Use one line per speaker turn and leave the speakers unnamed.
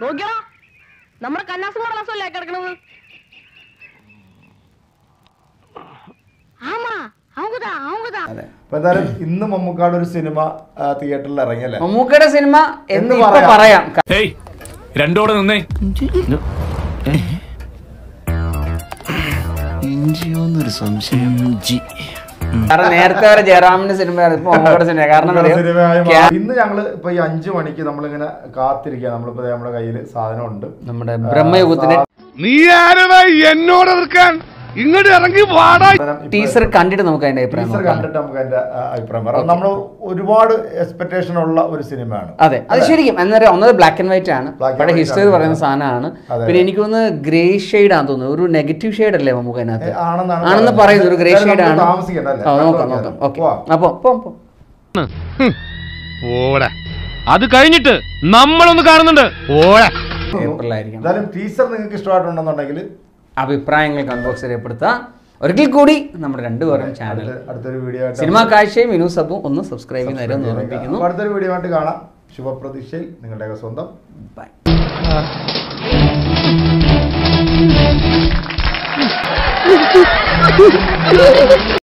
നോക്കിയോ? നമ്മുടെ കന്നാസും കടലാസല്ലേ കിടക്കണത്?
അപ്പൊ എന്തായാലും ഇന്ന് മമ്മൂക്കാട് ഒരു സിനിമ തിയേറ്ററിൽ ഇറങ്ങിയല്ലേ
മമ്മൂക്കയുടെ സിനിമ എന്ന്
പറയാം.
പറയാം.
രണ്ടോടെ നിന്നേ.
ഇഞ്ചിയോന്നൊരു സംശയം. ജി.
കാരണം നേരത്തെ വരെ ജയറാമിന്റെ സിനിമ ഇപ്പൊ മമ്മൂക്കയുടെ സിനിമ കാരണം.
ഇന്ന് ഞങ്ങൾ ഇപ്പൊ ഈ അഞ്ചു മണിക്ക് നമ്മളിങ്ങനെ കാത്തിരിക്കുക നമ്മളിപ്പോ നമ്മുടെ കയ്യിൽ സാധനം ഉണ്ട്
നമ്മുടെ ബ്രഹ്മയുഗത്തിന്റെ
നീ ആരുമായി എന്നോട് എതിർക്കാൻ ഇങ്ങോട്ട് ഇറങ്ങി വാടാ.
ടീസർ കണ്ടിട്ട് നമുക്ക് അതിന്റെ അഭിപ്രായം
ടീച്ചർ കണ്ടിട്ട് നമുക്ക് അതിന്റെ അഭിപ്രായം പറയാം. നമ്മൾ ഒരുപാട് എക്സ്പെക്ടേഷൻ ഉള്ള ഒരു സിനിമയാണ്.
അതെ. അത് ശരിക്കും എന്നറിയാം ഒന്നത് ബ്ലാക്ക് ആൻഡ് വൈറ്റ് ആണ്.
ഇവിടെ
പഴയ ഹിസ്റ്ററി പറയുന്ന സാധനമാണ്. പിന്നെ എനിക്ക് ഒന്ന് ഗ്രേ ഷെയ്ഡ് ആണ് തോന്നുന്നു. ഒരു നെഗറ്റീവ് ഷെയ്ഡ് അല്ലേ നമുക്ക് അതിനകത്ത്?
ആണെന്നാണ്
ആണെന്ന്
പറയുന്നത്.
ഒരു ഗ്രേ ഷെയ്ഡ് ആണ്? നോക്കാം നോക്കാം. ഓക്കെ.
പോവാം.
അപ്പൊ പോം പോം
ഓടാ. അത് കഴിഞ്ഞിട്ട് നമ്മളൊന്ന് കാണുന്നുണ്ട്. ഓടാ.
ഏപ്രിലായിരിക്കും
എന്തായാലും ടീച്ചർ നിങ്ങൾക്ക് ഇഷ്ടമായിട്ടുണ്ടെന്നുണ്ടെങ്കിൽ
അഭിപ്രായങ്ങൾ കൺബോക്സ് രേഖപ്പെടുത്തുക ഒരിക്കൽ കൂടി നമ്മുടെ രണ്ടുപേരും ചാനൽ
അടുത്തൊരു വീഡിയോ ആയിട്ട്
സിനിമാ കാഴ്ചയും വിനു സബും ഒന്ന് സബ്സ്ക്രൈബ് ചെയ്യുന്നവരെ ഓർമ്മിപ്പിക്കുന്നു.
അടുത്തൊരു വീഡിയോ ആയിട്ട് കാണാം. ശുഭപ്രതീക്ഷയിൽ നിങ്ങളുടെ സ്വന്തം
ബൈ